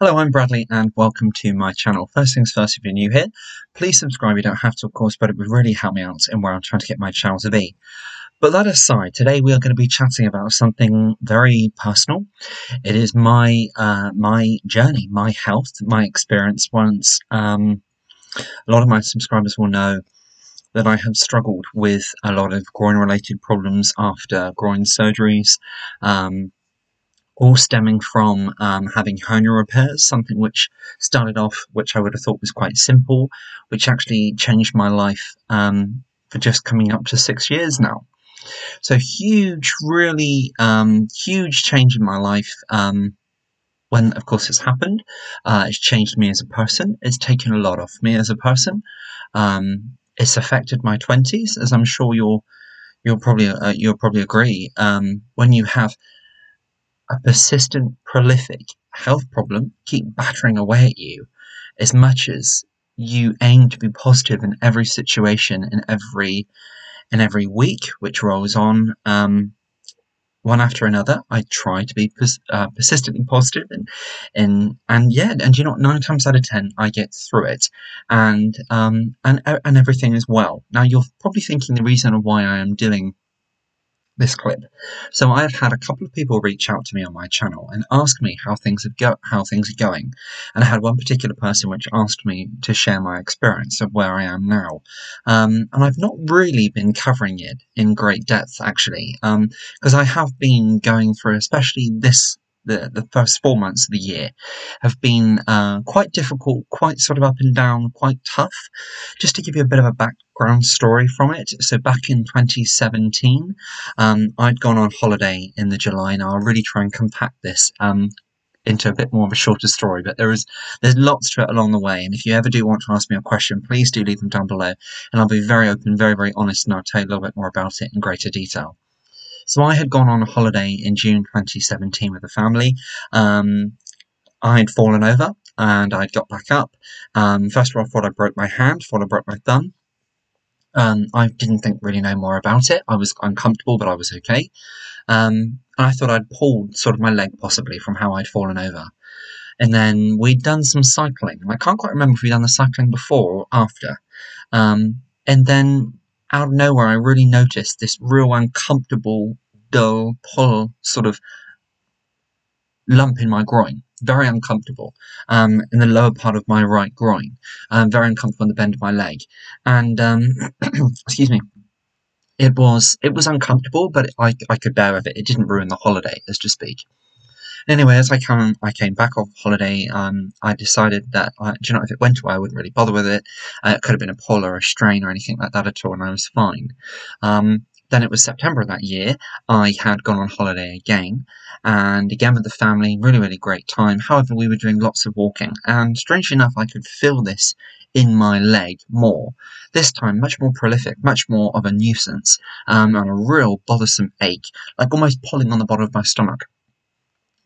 Hello, I'm Bradley and welcome to my channel. First things first, if you're new here, please subscribe. You don't have to, of course, but it would really help me out in where I'm trying to get my channel to be. But that aside, today we are going to be chatting about something very personal. It is my uh, my journey, my health, my experience. Once um, a lot of my subscribers will know that I have struggled with a lot of groin-related problems after groin surgeries. Um, all stemming from um, having hernia repairs, something which started off, which I would have thought was quite simple, which actually changed my life um, for just coming up to six years now. So huge, really um, huge change in my life. Um, when, of course, it's happened, uh, it's changed me as a person. It's taken a lot off me as a person. Um, it's affected my twenties, as I'm sure you'll you'll probably uh, you'll probably agree. Um, when you have a persistent, prolific health problem keep battering away at you as much as you aim to be positive in every situation in every in every week which rolls on um, one after another i try to be pers- uh, persistently positive and and and yeah and you know nine times out of ten i get through it. And um and and everything as well. Now you're probably thinking the reason why i am doing this clip. So I've had a couple of people reach out to me on my channel and ask me how things have go how things are going. And I had one particular person which asked me to share my experience of where I am now. Um, and I've not really been covering it in great depth actually, because um, I have been going through, especially this the, the first four months of the year have been uh, quite difficult, quite sort of up and down, quite tough. Just to give you a bit of a background story from it. So back in 2017, um, I'd gone on holiday in the July. Now I'll really try and compact this um, into a bit more of a shorter story, but there is there's lots to it along the way. And if you ever do want to ask me a question, please do leave them down below, and I'll be very open, very very honest, and I'll tell you a little bit more about it in greater detail. So I had gone on a holiday in June 2017 with the family. Um, I'd fallen over and I'd got back up. Um, first of all, I thought I broke my hand, thought I broke my thumb. Um, I didn't think really know more about it. I was uncomfortable, but I was okay. Um, and I thought I'd pulled sort of my leg possibly from how I'd fallen over. And then we'd done some cycling. I can't quite remember if we'd done the cycling before or after. Um, and then out of nowhere, I really noticed this real uncomfortable, dull, pull sort of lump in my groin. Very uncomfortable um, in the lower part of my right groin. Um, very uncomfortable in the bend of my leg. And, um, excuse me, it was it was uncomfortable, but I, I could bear with it. It didn't ruin the holiday, as to speak. Anyway, as I come, I came back off holiday. Um, I decided that, do you know, if it went away, I wouldn't really bother with it. Uh, it could have been a pull or a strain or anything like that at all, and I was fine. Um, then it was September of that year. I had gone on holiday again, and again with the family, really, really great time. However, we were doing lots of walking, and strangely enough, I could feel this in my leg more. This time, much more prolific, much more of a nuisance, um, and a real bothersome ache, like almost pulling on the bottom of my stomach.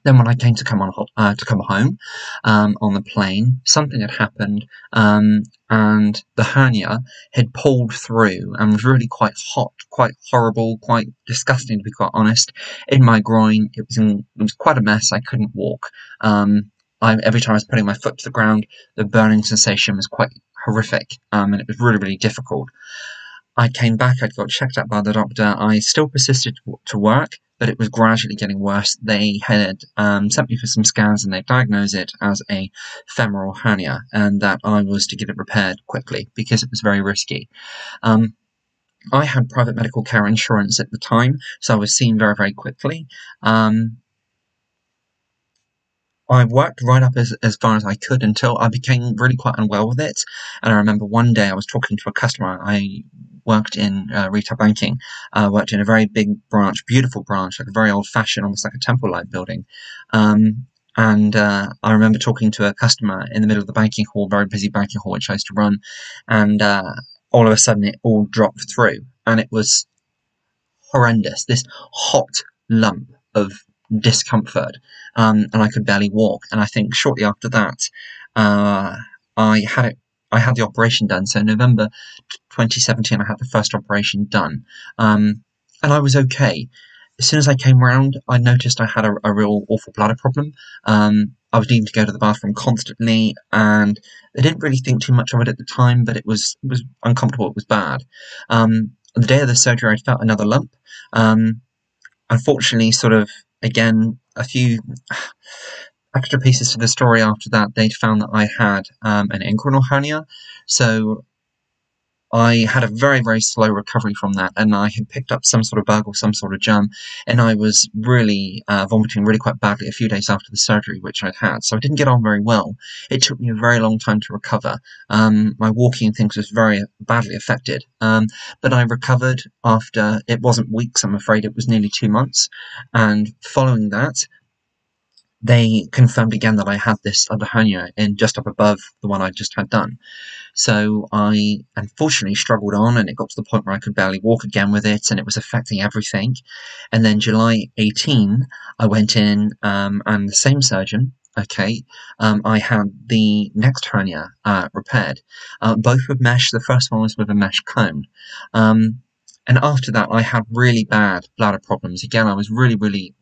Then when I came to come on uh, to come home um, on the plane, something had happened, um, and the hernia had pulled through and was really quite hot, quite horrible, quite disgusting to be quite honest. In my groin, it was in, it was quite a mess. I couldn't walk. Um, I, every time I was putting my foot to the ground, the burning sensation was quite horrific, um, and it was really really difficult. I came back. I got checked out by the doctor. I still persisted to work but it was gradually getting worse. They had um, sent me for some scans and they diagnosed it as a femoral hernia and that I was to get it repaired quickly because it was very risky. Um, I had private medical care insurance at the time, so I was seen very, very quickly. Um, I worked right up as, as far as I could until I became really quite unwell with it. And I remember one day I was talking to a customer. I worked in uh, retail banking, uh, worked in a very big branch, beautiful branch, like a very old fashioned, almost like a temple-like building. Um, and uh, I remember talking to a customer in the middle of the banking hall, very busy banking hall, which I used to run, and uh, all of a sudden it all dropped through, and it was horrendous. This hot lump of discomfort, um, and I could barely walk. And I think shortly after that, uh, I had it I had the operation done. So November 2017, I had the first operation done, um, and I was okay. As soon as I came round, I noticed I had a, a real awful bladder problem. Um, I was needing to go to the bathroom constantly, and I didn't really think too much of it at the time, but it was it was uncomfortable. It was bad. Um, the day of the surgery, I felt another lump. Um, unfortunately, sort of again a few extra pieces to the story after that. They'd found that I had um, an inguinal hernia, so I had a very, very slow recovery from that, and I had picked up some sort of bug or some sort of germ, and I was really uh, vomiting really quite badly a few days after the surgery, which I'd had. So I didn't get on very well. It took me a very long time to recover. Um, my walking and things was very badly affected, um, but I recovered after it wasn't weeks. I'm afraid it was nearly two months, and following that, they confirmed again that I had this other hernia in just up above the one I just had done. So I unfortunately struggled on and it got to the point where I could barely walk again with it and it was affecting everything. And then July 18, I went in um, and the same surgeon, okay, um, I had the next hernia uh, repaired, uh, both with mesh. The first one was with a mesh cone. Um, and after that, I had really bad bladder problems. Again, I was really, really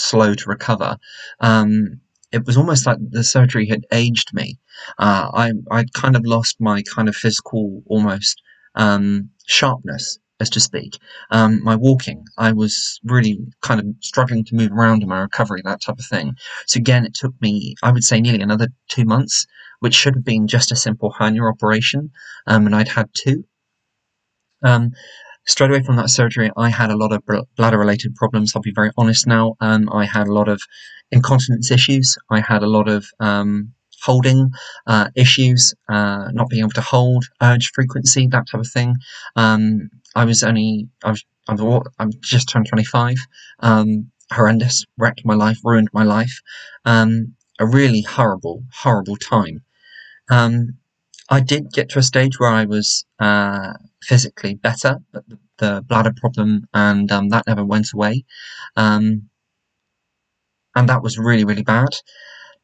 slow to recover. Um, it was almost like the surgery had aged me. Uh, I I'd kind of lost my kind of physical almost um, sharpness, as to speak. Um, my walking, I was really kind of struggling to move around in my recovery, that type of thing. So again, it took me, I would say, nearly another two months, which should have been just a simple hernia operation, um, and I'd had two. Um, straight away from that surgery, I had a lot of bladder related problems. I'll be very honest now. Um, I had a lot of incontinence issues. I had a lot of um, holding uh, issues, uh, not being able to hold, urge frequency, that type of thing. Um, I was only, I was, I'm just turned 25. Um, horrendous, wrecked my life, ruined my life. Um, a really horrible, horrible time. Um, I did get to a stage where I was uh, physically better, but the, the bladder problem and um, that never went away. Um, and that was really, really bad.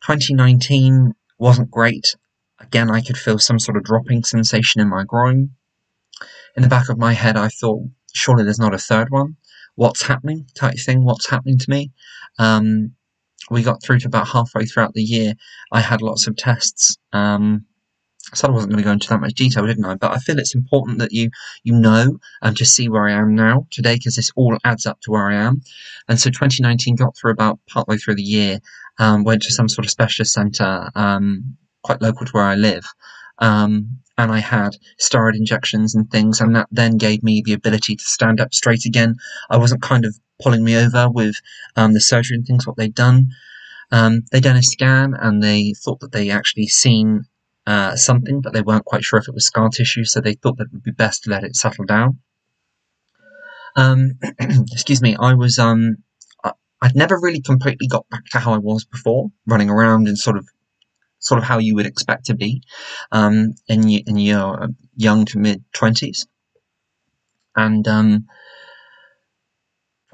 2019 wasn't great. Again, I could feel some sort of dropping sensation in my groin. In the back of my head, I thought, surely there's not a third one. What's happening? Type thing. What's happening to me? Um, we got through to about halfway throughout the year. I had lots of tests. Um, I said I wasn't going to go into that much detail, didn't I? But I feel it's important that you you know and just see where I am now today because this all adds up to where I am. And so 2019 got through about partway through the year, um, went to some sort of specialist centre um, quite local to where I live. Um, and I had steroid injections and things, and that then gave me the ability to stand up straight again. I wasn't kind of pulling me over with um, the surgery and things what they'd done. Um, they done a scan and they thought that they actually seen uh, something, but they weren't quite sure if it was scar tissue, so they thought that it would be best to let it settle down. Um, excuse me, I was um, I'd never really completely got back to how I was before, running around and sort of sort of how you would expect to be um, in in your young to mid twenties, and um,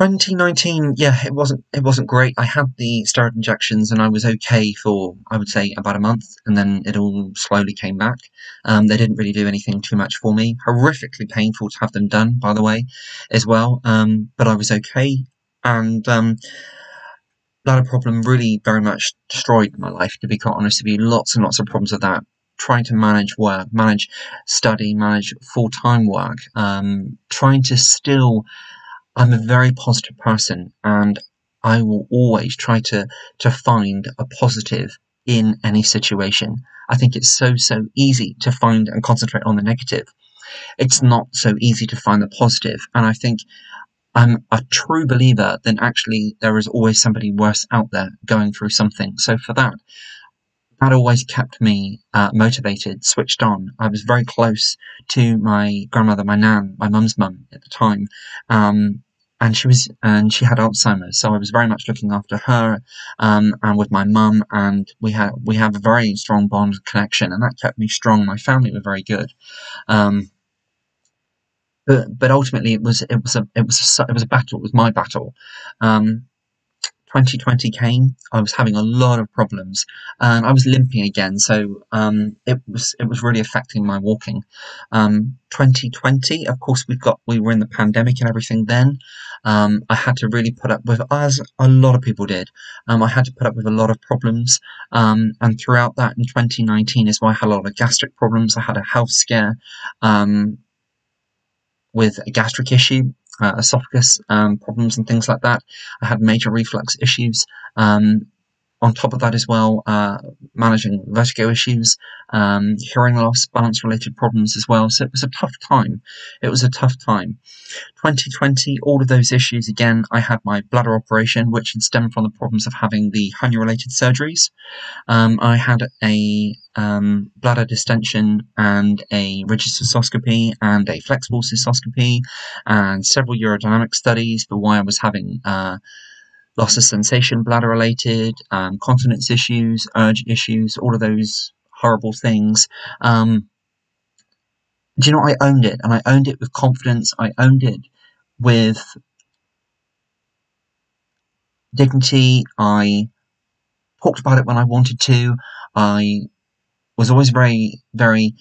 2019, yeah, it wasn't it wasn't great. I had the steroid injections and I was okay for I would say about a month, and then it all slowly came back. Um, they didn't really do anything too much for me. Horrifically painful to have them done, by the way, as well. Um, but I was okay, and um, that problem really very much destroyed my life. To be quite honest with you, lots and lots of problems with that trying to manage work, manage study, manage full time work, um, trying to still I'm a very positive person and I will always try to, to find a positive in any situation. I think it's so, so easy to find and concentrate on the negative. It's not so easy to find the positive. And I think I'm a true believer that actually there is always somebody worse out there going through something. So for that, that always kept me uh, motivated, switched on. I was very close to my grandmother, my nan, my mum's mum at the time, um, and she was and she had Alzheimer's, so I was very much looking after her um, and with my mum, and we had we have a very strong bond connection, and that kept me strong. My family were very good. Um, but but ultimately it was it was a it was a, it was a battle. It was my battle. Um, 2020 came, I was having a lot of problems, and I was limping again. So um, it was it was really affecting my walking. Um, 2020, of course, we've got we were in the pandemic and everything. Then um, I had to really put up with, as a lot of people did. Um, I had to put up with a lot of problems, um, and throughout that in 2019 is why I had a lot of gastric problems. I had a health scare um, with a gastric issue uh, esophagus um, problems and things like that. I had major reflux issues. Um, on top of that, as well, uh, managing vertigo issues, um, hearing loss, balance related problems as well. So it was a tough time. It was a tough time. 2020, all of those issues again. I had my bladder operation, which had stemmed from the problems of having the hernia related surgeries. Um, I had a um, bladder distension and a rigid cystoscopy and a flexible cystoscopy and several urodynamic studies for why I was having uh, loss of sensation, bladder related, um, continence issues, urge issues, all of those horrible things. Um, do you know, I owned it and I owned it with confidence. I owned it with dignity. I talked about it when I wanted to. I was always very, very,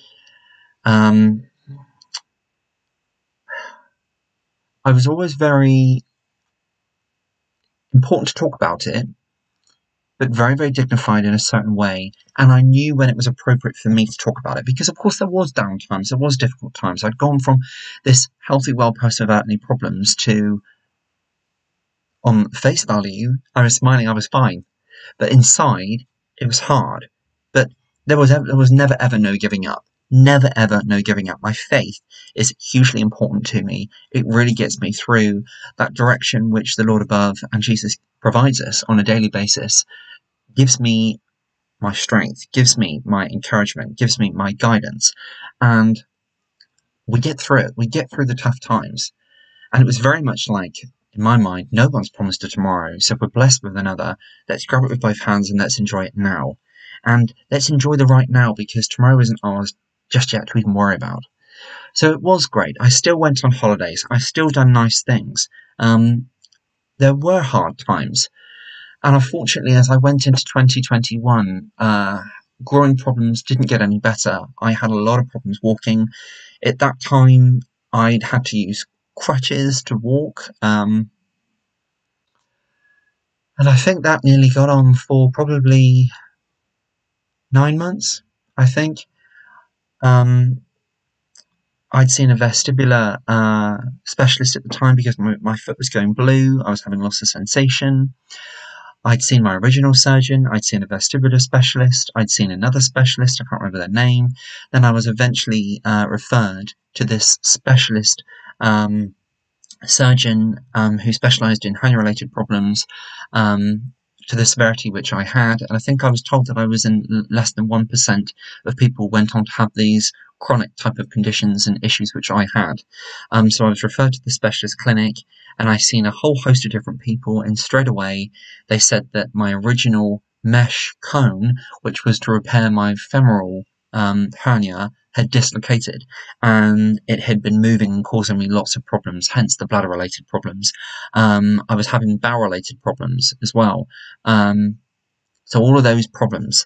um, I was always very important to talk about it, but very, very dignified in a certain way. And I knew when it was appropriate for me to talk about it because, of course, there was down times, there was difficult times. I'd gone from this healthy, well person without any problems to, on face value, I was smiling, I was fine. But inside, it was hard. But there was there was never ever no giving up. Never ever no giving up. My faith is hugely important to me. It really gets me through that direction which the Lord above and Jesus provides us on a daily basis. Gives me my strength, gives me my encouragement, gives me my guidance. And we get through it. We get through the tough times. And it was very much like, in my mind, no one's promised a tomorrow. So if we're blessed with another, let's grab it with both hands and let's enjoy it now. And let's enjoy the right now because tomorrow isn't ours just yet to even worry about. So it was great. I still went on holidays. I still done nice things. Um, there were hard times. And unfortunately, as I went into 2021, uh, growing problems didn't get any better. I had a lot of problems walking. At that time, I'd had to use crutches to walk. Um, and I think that nearly got on for probably nine months, I think. Um, I'd seen a vestibular uh, specialist at the time because my, my, foot was going blue. I was having loss of sensation. I'd seen my original surgeon. I'd seen a vestibular specialist. I'd seen another specialist. I can't remember their name. Then I was eventually uh, referred to this specialist um, surgeon um, who specialised in hernia-related problems um, to the severity which I had, and I think I was told that I was in less than 1% of people went on to have these chronic type of conditions and issues which I had. Um, so I was referred to the specialist clinic, and I seen a whole host of different people, and straight away they said that my original mesh cone, which was to repair my femoral um, hernia, had dislocated and it had been moving and causing me lots of problems, hence the bladder related problems. Um, I was having bowel related problems as well. Um, so all of those problems.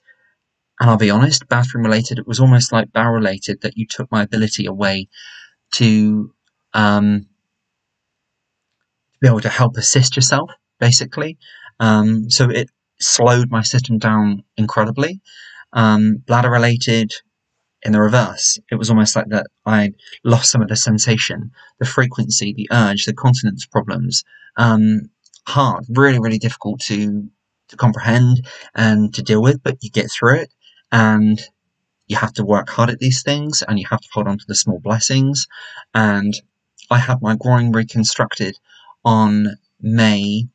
And I'll be honest, bathroom related, it was almost like bowel related that you took my ability away to, um, be able to help assist yourself, basically. Um, so it slowed my system down incredibly. Um, bladder related, in the reverse. It was almost like that I lost some of the sensation, the frequency, the urge, the continence problems. Um, hard, really, really difficult to to comprehend and to deal with, but you get through it and you have to work hard at these things and you have to hold on to the small blessings. And I had my groin reconstructed on May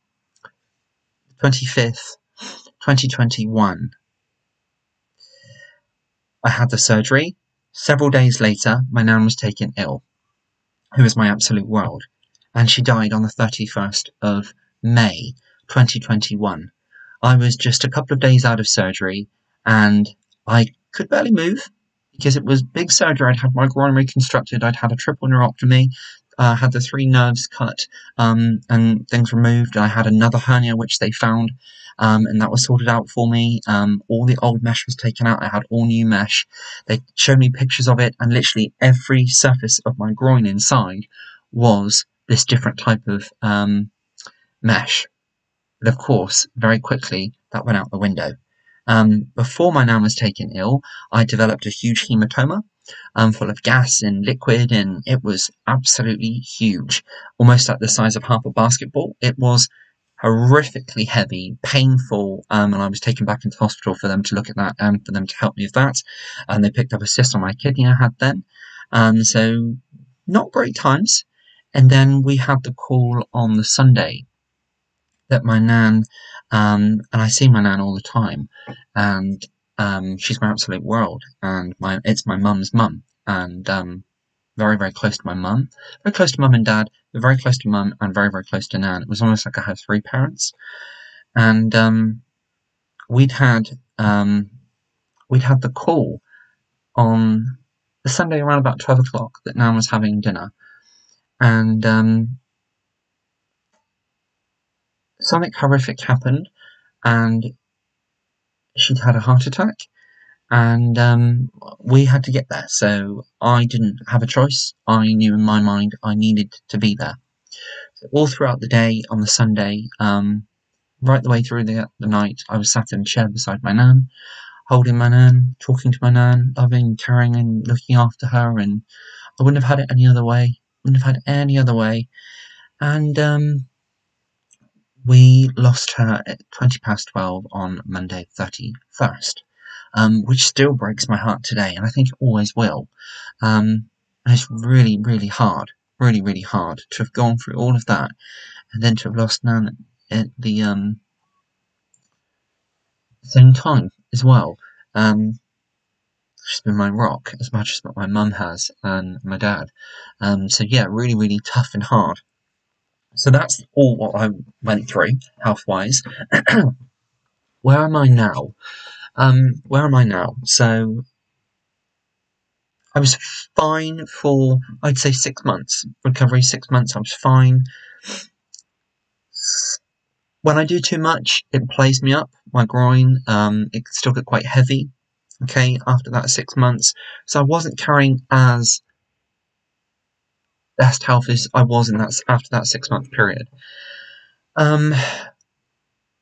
25th, 2021. I had the surgery. Several days later, my nan was taken ill, who was my absolute world, and she died on the 31st of May 2021. I was just a couple of days out of surgery, and I could barely move because it was big surgery. I'd had my groin reconstructed, I'd had a triple neurectomy, uh, had the three nerves cut um, and things removed. I had another hernia which they found, um, and that was sorted out for me. Um, all the old mesh was taken out. I had all new mesh. They showed me pictures of it, and literally every surface of my groin inside was this different type of um, mesh. But of course, very quickly that went out the window. Um, before my nan was taken ill, I developed a huge hematoma um, full of gas and liquid, and it was absolutely huge, almost like the size of half a basketball. It was horrifically heavy, painful, um, and I was taken back into hospital for them to look at that and for them to help me with that. And they picked up a cyst on my kidney I had then. Um, so, not great times. And then we had the call on the Sunday that my nan, um, and I see my nan all the time, and um, she's my absolute world, and my it's my mum's mum, and um, very very close to my mum, very close to mum and dad, very close to mum and very very close to nan. It was almost like I had three parents, and um, we'd had um, we'd had the call on the Sunday around about twelve o'clock that nan was having dinner, and um, something horrific happened, and she'd had a heart attack, and um, we had to get there. So I didn't have a choice. I knew in my mind I needed to be there. So all throughout the day on the Sunday, um, right the way through the, the night, I was sat in a chair beside my nan, holding my nan, talking to my nan, loving, caring, and looking after her. And I wouldn't have had it any other way. Wouldn't have had it any other way. And um, we lost her at 20 past 12 on Monday 31st, um, which still breaks my heart today, and I think it always will. Um, and it's really, really hard, really, really hard to have gone through all of that and then to have lost Nan at the um, same time as well. Um, she's been my rock as much as my mum has and my dad. Um, so yeah, really, really tough and hard. So that's all what I went through health wise. where am I now? Um, where am I now? So I was fine for I'd say six months. Recovery six months. I was fine. When I do too much, it plays me up. My groin. Um, it still get quite heavy. Okay, after that six months, so I wasn't carrying as best health as I was in that after that six month period. Um,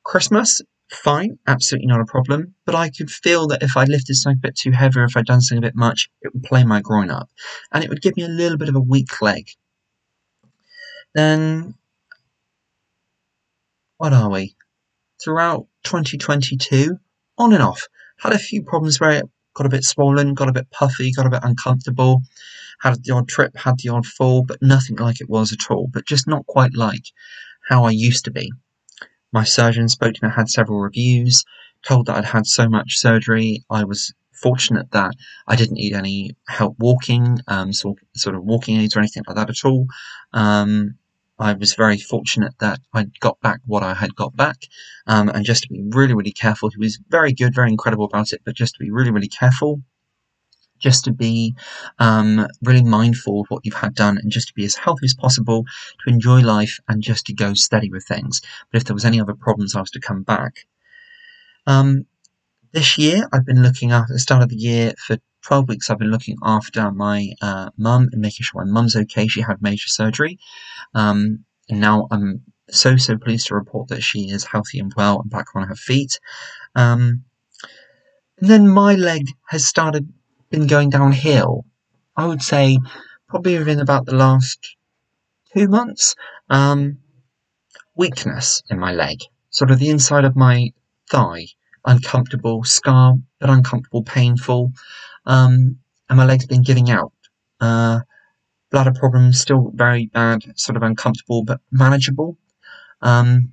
Christmas, fine, absolutely not a problem. But I could feel that if I lifted something a bit too heavy, or if I'd done something a bit much, it would play my groin up, and it would give me a little bit of a weak leg. Then, what are we? Throughout 2022, on and off, had a few problems where it got a bit swollen, got a bit puffy, got a bit uncomfortable had the odd trip, had the odd fall, but nothing like it was at all, but just not quite like how I used to be. My surgeon spoke to me, had several reviews, told that I'd had so much surgery. I was fortunate that I didn't need any help walking, um, so, sort of walking aids or anything like that at all. Um, I was very fortunate that I got back what I had got back, um, and just to be really, really careful. He was very good, very incredible about it, but just to be really, really careful just to be um, really mindful of what you've had done and just to be as healthy as possible, to enjoy life and just to go steady with things. But if there was any other problems, I was to come back. Um, this year, I've been looking at the start of the year for 12 weeks. I've been looking after my uh, mum and making sure my mum's okay. She had major surgery. Um, and now I'm so, so pleased to report that she is healthy and well and back on her feet. Um, and then my leg has started been going downhill. I would say probably within about the last two months. Um, weakness in my leg, sort of the inside of my thigh, uncomfortable, scar, but uncomfortable, painful. Um, and my leg's been giving out. Uh, bladder problems, still very bad, sort of uncomfortable, but manageable. Um,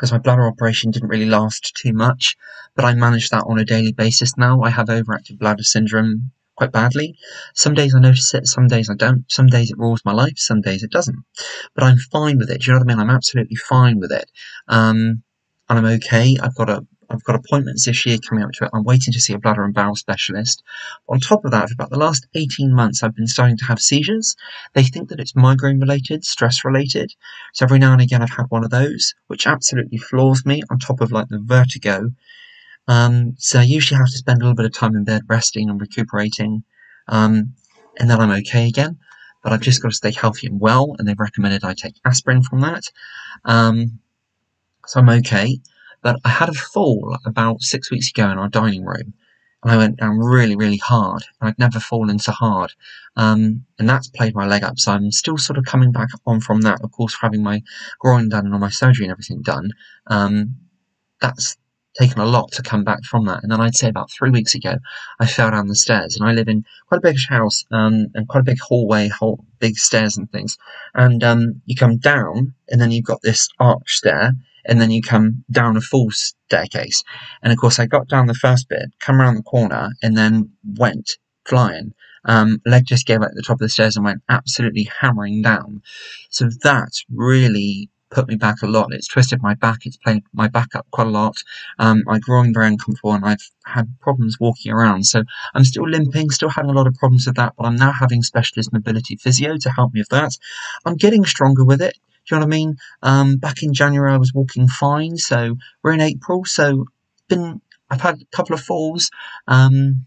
because my bladder operation didn't really last too much, but I manage that on a daily basis now. I have overactive bladder syndrome quite badly. Some days I notice it, some days I don't. Some days it rules my life, some days it doesn't. But I'm fine with it. Do you know what I mean? I'm absolutely fine with it. Um, and I'm okay. I've got a I've got appointments this year coming up to it. I'm waiting to see a bladder and bowel specialist. On top of that, for about the last 18 months, I've been starting to have seizures. They think that it's migraine related, stress related. So every now and again, I've had one of those, which absolutely floors me on top of like the vertigo. Um, so I usually have to spend a little bit of time in bed resting and recuperating. Um, and then I'm okay again. But I've just got to stay healthy and well, and they've recommended I take aspirin from that. Um, so I'm okay. But I had a fall about six weeks ago in our dining room, and I went down really, really hard. I'd never fallen so hard, um, and that's played my leg up. So I'm still sort of coming back on from that. Of course, having my groin done and all my surgery and everything done, um, that's taken a lot to come back from that. And then I'd say about three weeks ago, I fell down the stairs, and I live in quite a big house um, and quite a big hallway, whole, big stairs and things. And um, you come down, and then you've got this arch stair, and then you come down a full staircase. And of course, I got down the first bit, come around the corner, and then went flying. Um, leg just gave out the top of the stairs and went absolutely hammering down. So that really put me back a lot. It's twisted my back. It's played my back up quite a lot. Um, my groin very uncomfortable, and I've had problems walking around. So I'm still limping, still having a lot of problems with that. But I'm now having specialist mobility physio to help me with that. I'm getting stronger with it. You know what I mean? Um, back in January, I was walking fine. So we're in April. So been I've had a couple of falls. Um,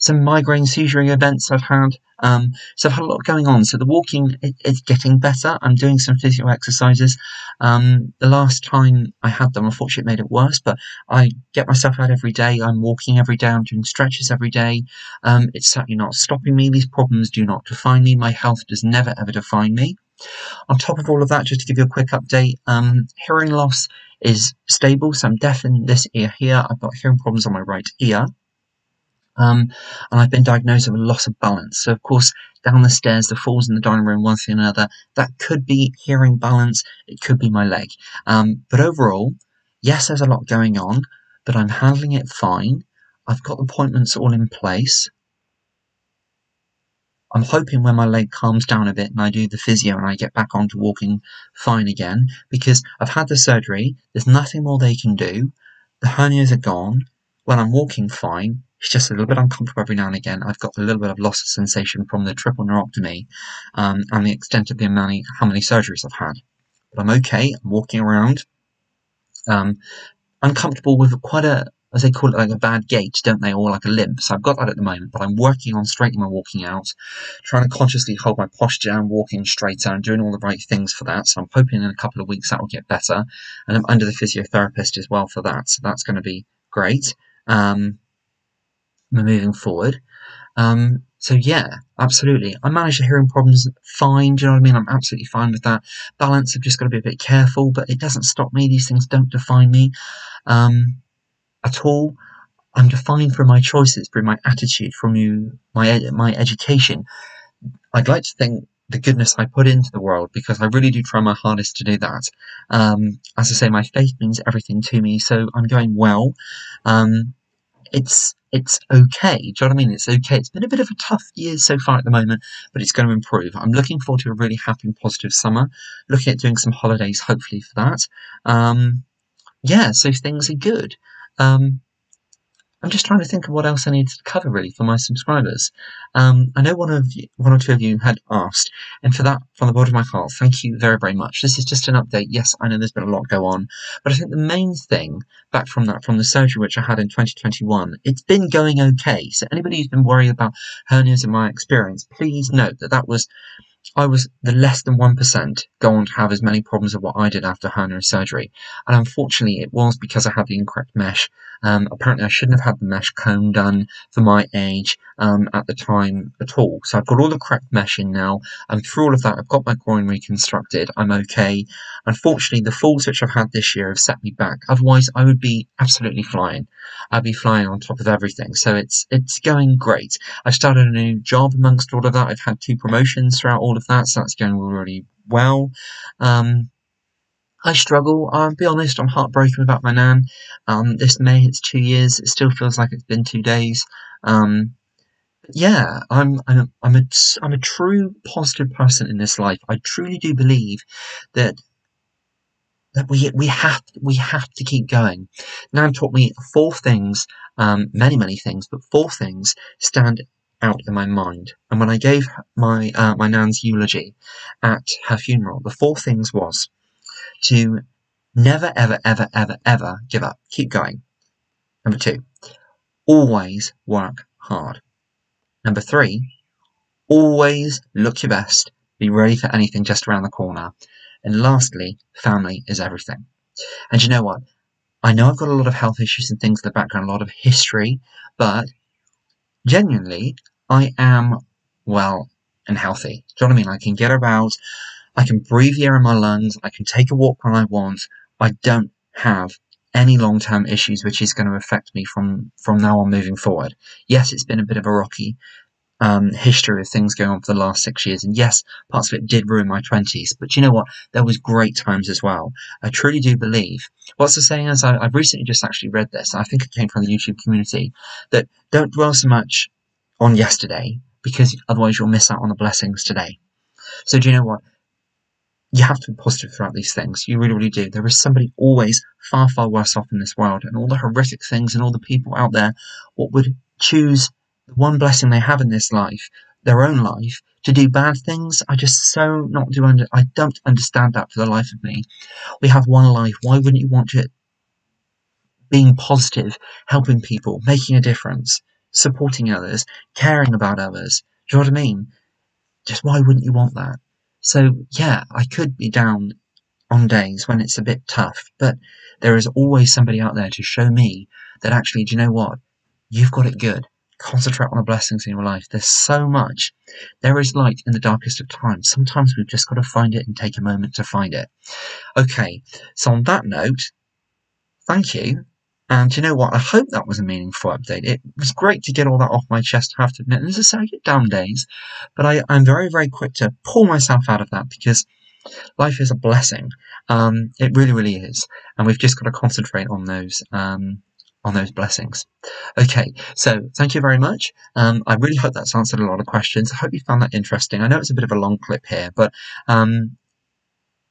some migraine seizure events I've had. Um, so I've had a lot going on. So the walking is getting better. I'm doing some physio exercises. Um, the last time I had them, unfortunately, it made it worse. But I get myself out every day. I'm walking every day. I'm doing stretches every day. Um, it's certainly not stopping me. These problems do not define me. My health does never ever define me. On top of all of that, just to give you a quick update, um, hearing loss is stable. So I'm deaf in this ear here. I've got hearing problems on my right ear. Um, and I've been diagnosed with a loss of balance. So, of course, down the stairs, the falls in the dining room, one thing another, that could be hearing balance, it could be my leg. Um, but overall, yes, there's a lot going on, but I'm handling it fine. I've got appointments all in place. I'm hoping when my leg calms down a bit and I do the physio and I get back onto walking fine again because I've had the surgery, there's nothing more they can do, the hernias are gone, when I'm walking fine, it's just a little bit uncomfortable every now and again. I've got a little bit of loss of sensation from the triple neurectomy um, and the extent of the amount of, how many surgeries I've had. But I'm okay. I'm walking around. Um, uncomfortable with quite a, as they call it, like a bad gait, don't they, or like a limp. So I've got that at the moment, but I'm working on straightening my walking out, trying to consciously hold my posture and walking straighter and doing all the right things for that. So I'm hoping in a couple of weeks that will get better. And I'm under the physiotherapist as well for that. So that's going to be great. Um, moving forward. Um, so yeah, absolutely. I manage the hearing problems fine. Do you know what I mean? I'm absolutely fine with that. Balance, I've just got to be a bit careful, but it doesn't stop me. These things don't define me um, at all. I'm defined through my choices, through my attitude, from you, my my education. I'd like to think the goodness I put into the world because I really do try my hardest to do that. Um, as I say, my faith means everything to me, so I'm going well. Um, it's it's okay. Do you know what I mean? It's okay. It's been a bit of a tough year so far at the moment, but it's going to improve. I'm looking forward to a really happy and positive summer. Looking at doing some holidays, hopefully, for that. Um, yeah, so things are good. Um, I'm just trying to think of what else I need to cover really for my subscribers. Um, I know one of you, one or two of you had asked, and for that, from the bottom of my heart, thank you very, very much. This is just an update. Yes, I know there's been a lot go on, but I think the main thing back from that, from the surgery which I had in 2021, it's been going okay. So anybody who's been worried about hernias in my experience, please note that that was I was the less than 1% go on to have as many problems as what I did after hernia surgery. And unfortunately, it was because I had the incorrect mesh. Um, apparently, I shouldn't have had the mesh cone done for my age um, at the time at all. So I've got all the correct mesh in now. And through all of that, I've got my groin reconstructed. I'm okay. Unfortunately, the falls which I've had this year have set me back. Otherwise, I would be absolutely flying. I'd be flying on top of everything. So it's it's going great. I started a new job amongst all of that. I've had two promotions throughout all of that, so that's going really well. Um, I struggle. I'll be honest. I'm heartbroken about my nan. Um, this May it's two years. It still feels like it's been two days. Um, yeah, I'm I'm I'm a I'm a true positive person in this life. I truly do believe that that we we have we have to keep going. Nan taught me four things, um, many many things, but four things stand out in my mind. And when I gave my uh, my nan's eulogy at her funeral, the four things was to never ever ever ever ever give up, keep going. Number two, always work hard. Number three, always look your best, be ready for anything just around the corner. And lastly, family is everything. And you know what? I know I've got a lot of health issues and things in the background, a lot of history, but genuinely, I am well and healthy. Do you know what I mean? I can get about, I can breathe air in my lungs, I can take a walk when I want. I don't have any long-term issues which is going to affect me from from now on moving forward. Yes, it's been a bit of a rocky um, history of things going on for the last six years. And yes, parts of it did ruin my 20s. But you know what? There was great times as well. I truly do believe. What's the saying is, I, I've recently just actually read this. I think it came from the YouTube community that don't dwell so much on yesterday because otherwise you'll miss out on the blessings today. So do you know what? You have to be positive throughout these things. You really, really do. There is somebody always far, far worse off in this world, and all the horrific things and all the people out there, what would choose the one blessing they have in this life, their own life, to do bad things. I just so not do under, I don't understand that for the life of me. We have one life. Why wouldn't you want it being positive, helping people, making a difference, supporting others, caring about others? Do you know what I mean? Just why wouldn't you want that? So yeah, I could be down on days when it's a bit tough, but there is always somebody out there to show me that actually, do you know what? You've got it good. Concentrate on the blessings in your life. There's so much. There is light in the darkest of times. Sometimes we've just got to find it and take a moment to find it. Okay, so on that note, thank you. And you know what? I hope that was a meaningful update. It was great to get all that off my chest, I have to admit. And as I get down days, but I, I'm very, very quick to pull myself out of that because life is a blessing. Um, it really, really is. And we've just got to concentrate on those. Um, on those blessings. Okay, so thank you very much. Um, I really hope that's answered a lot of questions. I hope you found that interesting. I know it's a bit of a long clip here, but um,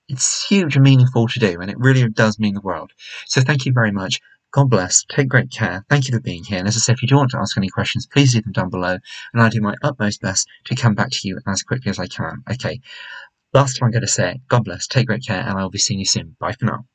it's huge and meaningful to do, and it really does mean the world. So thank you very much. God bless. Take great care. Thank you for being here. And as I said, if you do want to ask any questions, please leave them down below, and I'll do my utmost best to come back to you as quickly as I can. Okay. Last time I'm going to say, God bless. Take great care, and I will be seeing you soon. Bye for now.